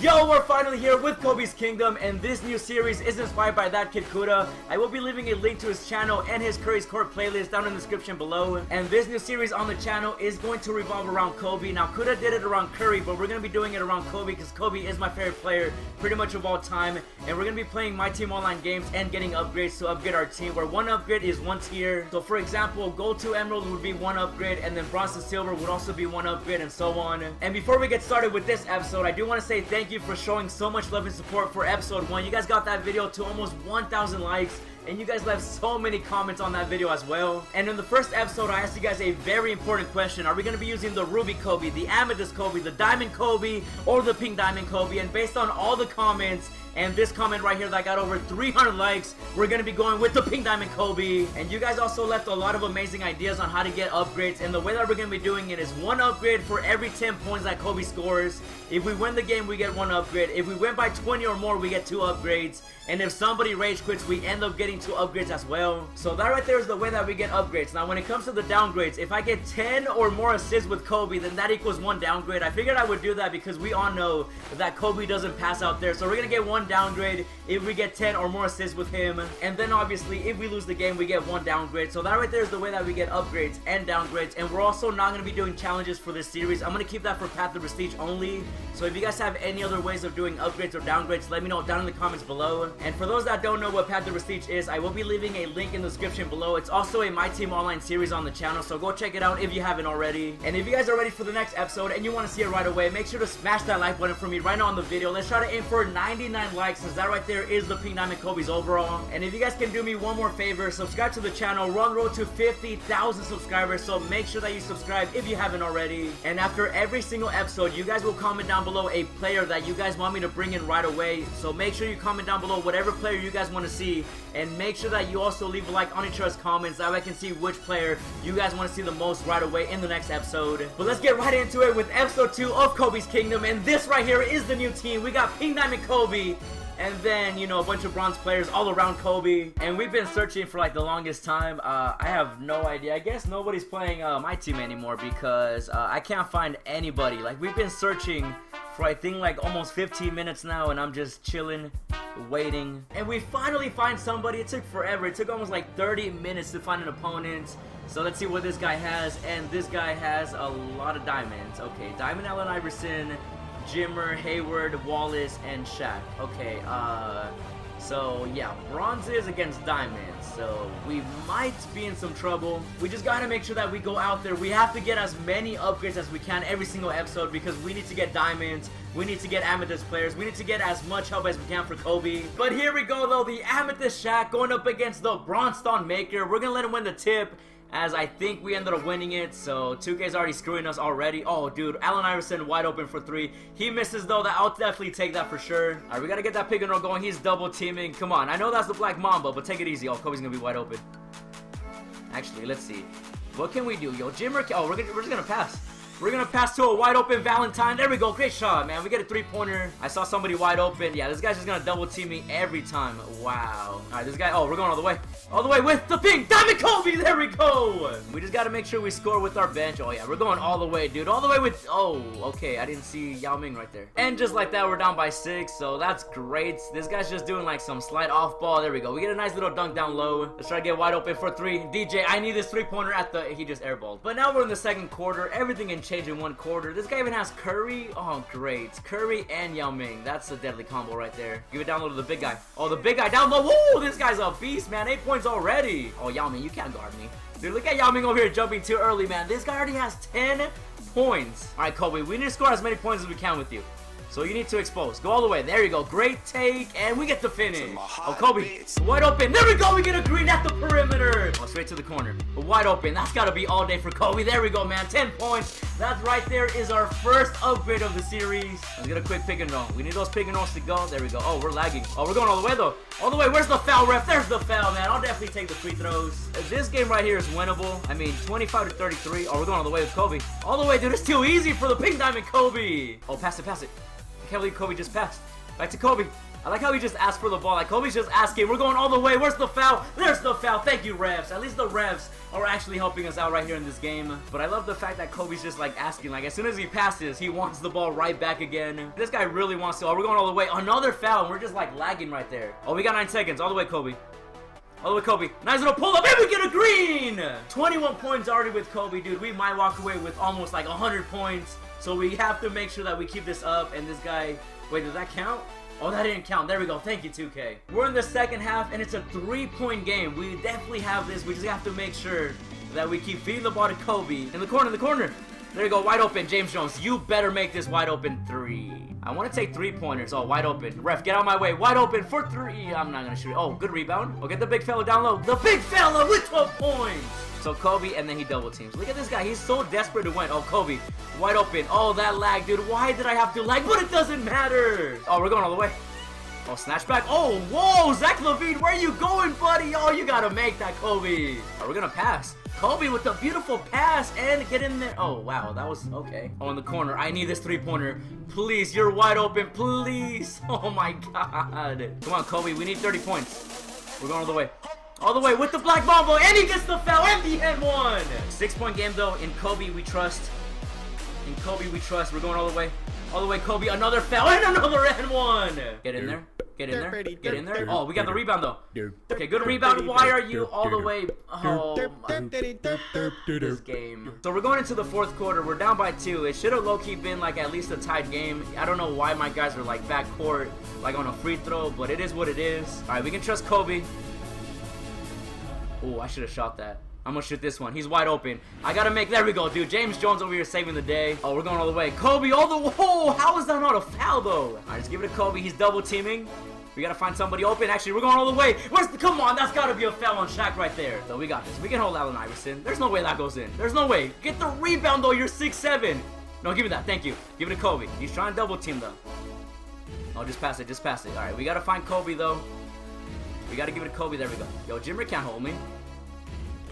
Yo, we're finally here with Kobe's Kingdom, and this new series is inspired by that kid Kuda. I will be leaving a link to his channel and his Curry's Court playlist down in the description below. And this new series on the channel is going to revolve around Kobe. Now, Kuda did it around Curry, but we're going to be doing it around Kobe because Kobe is my favorite player pretty much of all time. And we're going to be playing My Team Online games and getting upgrades to upgrade our team, where one upgrade is one tier. So, for example, Gold to Emerald would be one upgrade, and then Bronze to Silver would also be one upgrade, and so on. And before we get started with this episode, I do want to say thank you for showing so much love and support for episode 1. You guys got that video to almost 1,000 likes and you guys left so many comments on that video as well. And in the first episode, I asked you guys a very important question. Are we going to be using the Ruby Kobe, the Amethyst Kobe, the Diamond Kobe, or the Pink Diamond Kobe? And based on all the comments, and this comment right here that got over 300 likes, we're to be going with the Pink Diamond Kobe. And you guys also left a lot of amazing ideas on how to get upgrades. And the way that we're to be doing it is one upgrade for every 10 points that Kobe scores. If we win the game, we get one upgrade. If we win by 20 or more, we get two upgrades. And if somebody rage quits, we end up getting two upgrades as well. So that right there is the way that we get upgrades. Now, when it comes to the downgrades, if I get 10 or more assists with Kobe, then that equals one downgrade. I figured I would do that because we all know that Kobe doesn't pass out there. So we're to get one downgrade if we get 10 or more assists with him. And then obviously, if we lose the game, we get one downgrade. So that right there is the way that we get upgrades and downgrades. And we're also not going to be doing challenges for this series. I'm going to keep that for Path of Prestige only. So if you guys have any other ways of doing upgrades or downgrades, let me know down in the comments below. And for those that don't know what Path to Prestige is, I will be leaving a link in the description below. It's also a My Team Online series on the channel, so go check it out if you haven't already. And if you guys are ready for the next episode and you want to see it right away, make sure to smash that like button for me right now on the video. Let's try to aim for 99 likes, since that right there is the Pink Diamond Kobe's overall. And if you guys can do me one more favor, subscribe to the channel. We're on road to 50,000 subscribers, so make sure that you subscribe if you haven't already. And after every single episode, you guys will comment down below a player that you guys want me to bring in right away. So make sure you comment down below whatever player you guys want to see. And make sure that you also leave a like on each other's comments. That way I can see which player you guys want to see the most right away in the next episode. But let's get right into it with episode 2 of Kobe's Kingdom. And this right here is the new team. We got Pink Diamond Kobe and then you know a bunch of bronze players all around Kobe. And we've been searching for like the longest time. Uh, I have no idea. I guess nobody's playing uh, my team anymore because uh, I can't find anybody. Like we've been searching for I think like almost 15 minutes now and I'm just chilling waiting. And we finally find somebody. It took forever. It took almost like 30 minutes to find an opponent. So let's see what this guy has. And this guy has a lot of diamonds. Okay Diamond Allen Iverson Jimmer, Hayward, Wallace, and Shaq. Okay, uh, so yeah, bronzes against diamonds. So we might be in some trouble. We just gotta make sure that we go out there. We have to get as many upgrades as we can every single episode because we need to get diamonds. We need to get Amethyst players. We need to get as much help as we can for Kobe. But here we go though, the Amethyst Shaq going up against the Bronze Thon Maker. We're gonna let him win the tip as I think we ended up winning it. So 2K's already screwing us already. Oh, dude, Allen Iverson wide open for three. He misses though. That I'll definitely take that for sure. All right, we gotta get that pick and roll going. He's double teaming. Come on, I know that's the Black Mamba, but take it easy. Oh, Kobe's gonna be wide open. Actually, let's see. What can we do? Yo, Jimmer. Oh, we're, gonna, we're just gonna pass. We're gonna pass to a wide open Valentine. There we go. Great shot, man. We get a three-pointer. I saw somebody wide open. Yeah, this guy's just gonna double team me every time. Wow. All right, this guy. Oh, we're going all the way. All the way with the pink Diamond Kobe. There we go. We just gotta make sure we score with our bench. Oh yeah, we're going all the way, dude. All the way with. Oh, okay. I didn't see Yao Ming right there. And just like that, we're down by six. So that's great. This guy's just doing like some slight off ball. There we go. We get a nice little dunk down low. Let's try to get wide open for three. DJ, I need this three-pointer at the. He just airballed. But now we're in the second quarter. Everything can change in one quarter. This guy even has Curry. Oh, great. Curry and Yao Ming. That's a deadly combo right there. Give it down low to the big guy. Oh, the big guy down low. Whoa, this guy's a beast, man. Eight points already. Oh, Yao Ming, you can't guard me. Dude, look at Yao Ming over here jumping too early, man. This guy already has 10 points. All right, Kobe, we need to score as many points as we can with you. So you need to expose. Go all the way. There you go. Great take. And we get the finish. Oh, Kobe. Wide open. There we go. We get a green at the perimeter. Oh, straight to the corner. But wide open. That's got to be all day for Kobe. There we go, man. 10 points. That right there is our first upgrade of the series. Let's get a quick pick and roll. We need those pick and rolls to go. There we go. Oh, we're lagging. Oh, we're going all the way, though. All the way. Where's the foul, ref? There's the foul, man. I'll definitely take the free throws. This game right here is winnable. I mean, 25 to 33. Oh, we're going all the way with Kobe. All the way, dude. It's too easy for the pink diamond Kobe. Oh, pass it, pass it. I can't believe Kobe just passed. Back to Kobe. I like how he just asked for the ball. Like Kobe's just asking. We're going all the way. Where's the foul? There's the foul. Thank you, refs. At least the refs are actually helping us out right here in this game. But I love the fact that Kobe's just like asking. Like as soon as he passes, he wants the ball right back again. This guy really wants to. Oh, we're going all the way. Another foul. And we're just like lagging right there. Oh, we got nine seconds. All the way, Kobe. All the way, Kobe. Nice little pull up, and we get a green! 21 points already with Kobe, dude. We might walk away with almost like 100 points. So we have to make sure that we keep this up. And this guy, wait, does that count? Oh, that didn't count. There we go. Thank you, 2K. We're in the second half, and it's a three-point game. We definitely have this. We just have to make sure that we keep feeding the ball to Kobe. In the corner, in the corner. There you go, wide open, James Jones. You better make this wide open three. I want to take three pointers. Oh, wide open. Ref, get out of my way. Wide open for three. I'm not going to shoot. Oh, good rebound. We'll get the big fella down low. The big fella with 12 points. So Kobe, and then he double teams. Look at this guy. He's so desperate to win. Oh, Kobe, wide open. Oh, that lag, dude. Why did I have to lag? But it doesn't matter. Oh, we're going all the way. Oh, snatch back. Oh, whoa, Zach LaVine, where are you going, buddy? Oh, you got to make that, Kobe. Oh, we're going to pass. Kobe with the beautiful pass and get in there. Oh, wow, that was okay. Oh, in the corner. I need this three-pointer. Please, you're wide open. Please. Oh, my God. Come on, Kobe. We need 30 points. We're going all the way. All the way with the Black Mamba, and he gets the foul, and the end one. Six-point game, though. In Kobe, we trust. In Kobe, we trust. We're going all the way. All the way, Kobe. Another foul, and another end one. Get in there. Get in there. Get in there. Oh, we got the rebound though. Okay, good rebound. Why are you all the way? Oh, this game. So we're going into the fourth quarter. We're down by two. It should have low-key been like at least a tied game. I don't know why my guys are like back court, like on a free throw, but it is what it is. All right, we can trust Kobe. Oh, I should have shot that. I'm gonna shoot this one. He's wide open. I gotta make. There we go, dude. James Jones over here saving the day. Oh, we're going all the way. Kobe, all the. Whoa! How is that not a foul though? All right, just give it to Kobe. He's double teaming. We gotta find somebody open. Actually, we're going all the way. Where's the, come on, that's gotta be a foul on Shaq right there. So we got this. We can hold Allen Iverson. There's no way that goes in. There's no way. Get the rebound though. You're six seven. No, give me that. Thank you. Give it to Kobe. He's trying to double team though. Oh, just pass it. Just pass it. All right, we gotta find Kobe though. We gotta give it to Kobe. There we go. Yo, Jimmer can't hold me.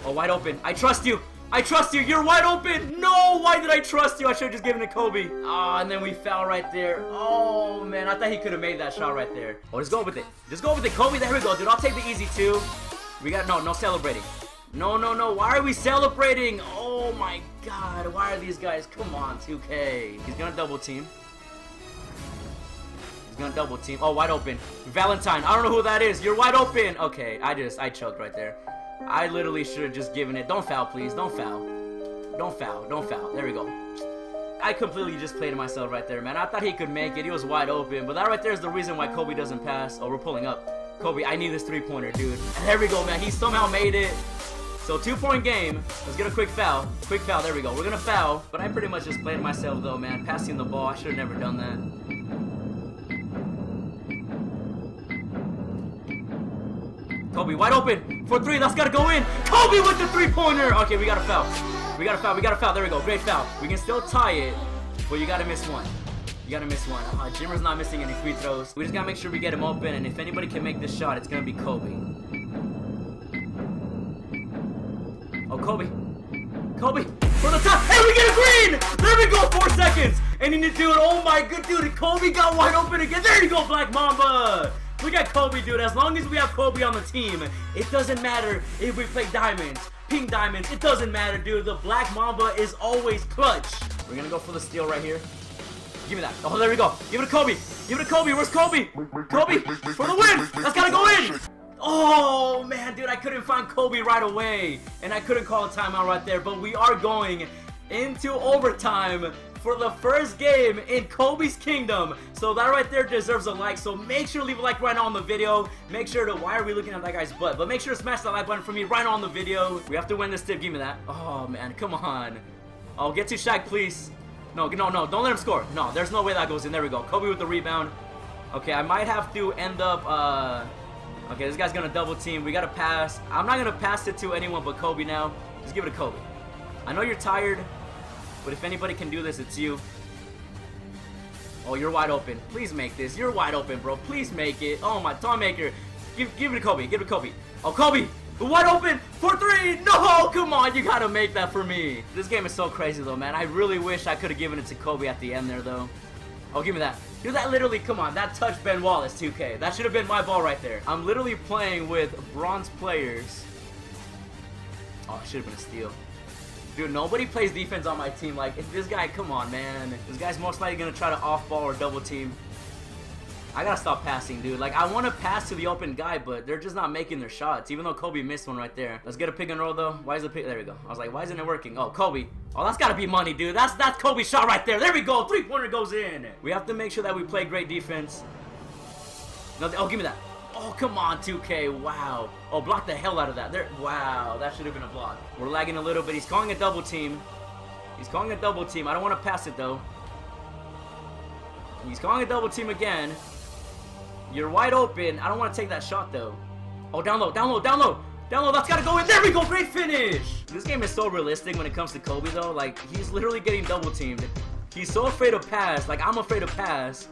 Oh, wide open. I trust you. I trust you. You're wide open. No, why did I trust you? I should have just given it to Kobe. Oh, and then we fell right there. Oh, man. I thought he could have made that shot right there. Oh, just go with it. Just go with it, Kobe. There we go, dude. I'll take the easy two. We got, no, no celebrating. No, no, no. Why are we celebrating? Oh, my God. Why are these guys? Come on, 2K. He's going to double team. He's going to double team. Oh, wide open. Valentine. I don't know who that is. You're wide open. Okay, I just, I choked right there. I literally should have just given it. Don't foul, please. Don't foul. Don't foul. Don't foul. There we go. I completely just played myself right there, man. I thought he could make it. He was wide open. But that right there is the reason why Kobe doesn't pass. Oh, we're pulling up. Kobe, I need this three-pointer, dude. And there we go, man. He somehow made it. So two-point game. Let's get a quick foul. Quick foul. There we go. We're going to foul. But I pretty much just played myself, though, man. Passing the ball. I should have never done that. Kobe wide open for three. That's gotta go in. Kobe with the three-pointer. Okay, we got a foul. We got a foul. We got a foul. There we go. Great foul. We can still tie it, but you gotta miss one. You gotta miss one. Uh, Jimmer's not missing any free throws. We just gotta make sure we get him open, and if anybody can make this shot, it's gonna be Kobe. Oh, Kobe. Kobe, for the top. Hey, we get a green! There we go, four seconds. And he did do it. Oh my good dude. Kobe got wide open again. There you go, Black Mamba. We got Kobe, dude. As long as we have Kobe on the team, it doesn't matter if we play diamonds, pink diamonds. It doesn't matter, dude. The Black Mamba is always clutch. We're gonna go for the steal right here. Give me that. Oh, there we go. Give it to Kobe. Give it to Kobe. Where's Kobe? Kobe for the win. That's gotta go in. Oh, man, dude, I couldn't find Kobe right away. And I couldn't call a timeout right there. But we are going into overtime for the first game in Kobe's Kingdom. So that right there deserves a like. So make sure to leave a like right now on the video. Make sure to, why are we looking at that guy's butt? But make sure to smash that like button for me right now on the video. We have to win this tip. Give me that. Oh, man, come on. Oh, get to Shaq, please. No, no, no, don't let him score. No, there's no way that goes in. There we go. Kobe with the rebound. Okay, I might have to end up, uh... Okay, this guy's gonna double team. We gotta pass. I'm not gonna pass it to anyone but Kobe now. Just give it to Kobe. I know you're tired. But if anybody can do this, it's you. Oh, you're wide open. Please make this. You're wide open, bro. Please make it. Oh, my Thon Maker. Give, give it to Kobe. Give it to Kobe. Oh, Kobe. Wide open for three. No, come on. You got to make that for me. This game is so crazy, though, man. I really wish I could have given it to Kobe at the end there, though. Oh, give me that. Dude, that literally, come on, that touched Ben Wallace 2K. That should have been my ball right there. I'm literally playing with bronze players. Oh, it should have been a steal. Dude, nobody plays defense on my team. Like, if this guy, come on, man. This guy's most likely going to try to off-ball or double team. I gotta stop passing, dude. Like, I want to pass to the open guy, but they're just not making their shots, even though Kobe missed one right there. Let's get a pick and roll, though. Why is the pick? There we go. I was like, why isn't it working? Oh, Kobe. Oh, that's gotta be money, dude. That's that's Kobe's shot right there. There we go. Three-pointer goes in. We have to make sure that we play great defense. No, oh, give me that. Oh, come on, 2K. Wow. Oh, block the hell out of that. There. Wow, that should have been a block. We're lagging a little bit. He's calling a double team. He's calling a double team. I don't want to pass it, though. He's calling a double team again. You're wide open. I don't want to take that shot, though. Oh, down low, down low, down low. Down low, that's got to go in. There we go. Great finish. This game is so realistic when it comes to Kobe, though. Like, he's literally getting double teamed. He's so afraid to pass. Like, I'm afraid to pass.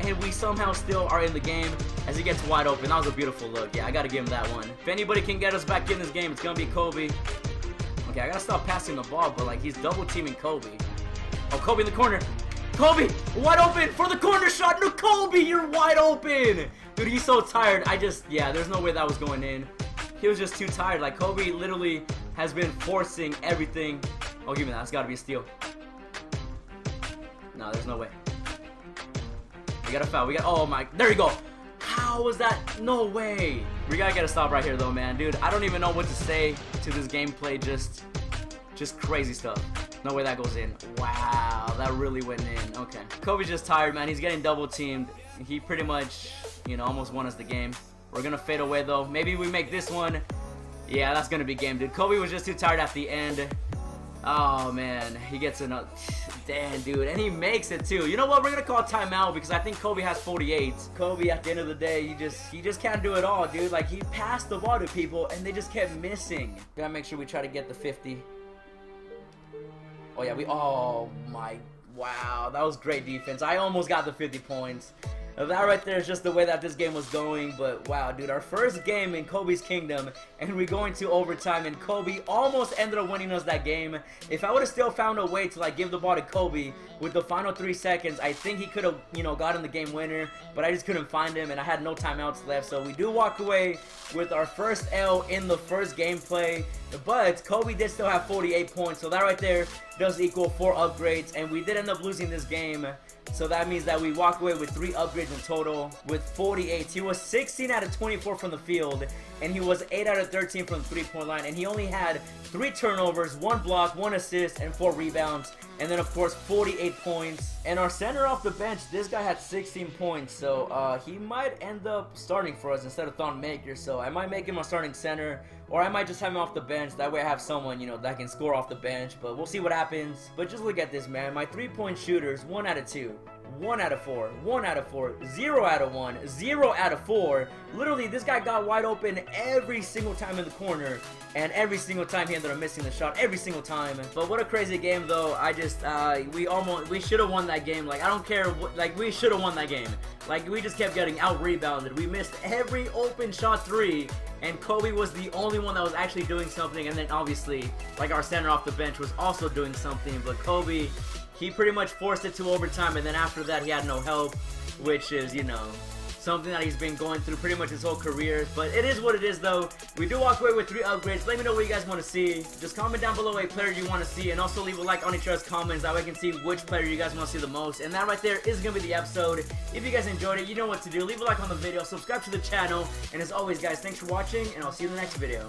And we somehow still are in the game as he gets wide open. That was a beautiful look. Yeah, I got to give him that one. If anybody can get us back in this game, it's going to be Kobe. Okay, I got to stop passing the ball, but, like, he's double teaming Kobe. Oh, Kobe in the corner. Kobe, wide open for the corner shot. No, Kobe, you're wide open. Dude, he's so tired. I just, yeah, there's no way that was going in. He was just too tired. Like, Kobe literally has been forcing everything. Oh, give me that. That's got to be a steal. No, there's no way. We got a foul. We got, oh my, there you go. How was that? No way. We gotta get a stop right here though, man. Dude, I don't even know what to say to this gameplay. Just, just crazy stuff. No way that goes in. Wow, that really went in. Okay. Kobe's just tired, man. He's getting double teamed. He pretty much, you know, almost won us the game. We're gonna fade away though. Maybe we make this one. Yeah, that's gonna be game, dude. Kobe was just too tired at the end. Oh man, he gets another. Damn, dude, and he makes it too. You know what? We're gonna call timeout because I think Kobe has 48. Kobe, at the end of the day, he just he just can't do it all, dude. Like he passed the ball to people and they just kept missing. Gotta make sure we try to get the 50. Oh yeah, we. Oh my. Wow, that was great defense. I almost got the 50 points. That right there is just the way that this game was going, but wow, dude, our first game in Kobe's Kingdom, and we go into overtime, and Kobe almost ended up winning us that game. If I would have still found a way to, like, give the ball to Kobe with the final three seconds, I think he could have, you know, gotten the game winner, but I just couldn't find him, and I had no timeouts left, so we do walk away with our first L in the first gameplay, but Kobe did still have 48 points, so that right there does equal four upgrades, and we did end up losing this game. So that means that we walk away with three upgrades in total with 48. He was 16 out of 24 from the field, and he was 8 out of 13 from the three-point line, and he only had three turnovers, one block, one assist, and four rebounds. And then, of course, 48 points. And our center off the bench, this guy had 16 points. So uh, he might end up starting for us instead of Thon Maker. So I might make him a starting center. Or I might just have him off the bench. That way I have someone, you know, that can score off the bench. But we'll see what happens. But just look at this, man. My three-point shooters, 1 out of 2. 1 out of 4, 1 out of 4, 0 out of 1, 0 out of 4. Literally, this guy got wide open every single time in the corner, and every single time he ended up missing the shot, every single time. But what a crazy game, though. I just, uh, we almost, we should have won that game. Like, I don't care, what, like, we should have won that game. Like, we just kept getting out-rebounded. We missed every open shot three, and Kobe was the only one that was actually doing something, and then obviously, like, our center off the bench was also doing something, but Kobe he pretty much forced it to overtime, and then after that, he had no help, which is, you know, something that he's been going through pretty much his whole career. But it is what it is, though. We do walk away with three upgrades. Let me know what you guys want to see. Just comment down below a player you want to see, and also leave a like on each other's comments. That way I can see which player you guys want to see the most. And that right there is going to be the episode. If you guys enjoyed it, you know what to do. Leave a like on the video, subscribe to the channel, and as always, guys, thanks for watching, and I'll see you in the next video.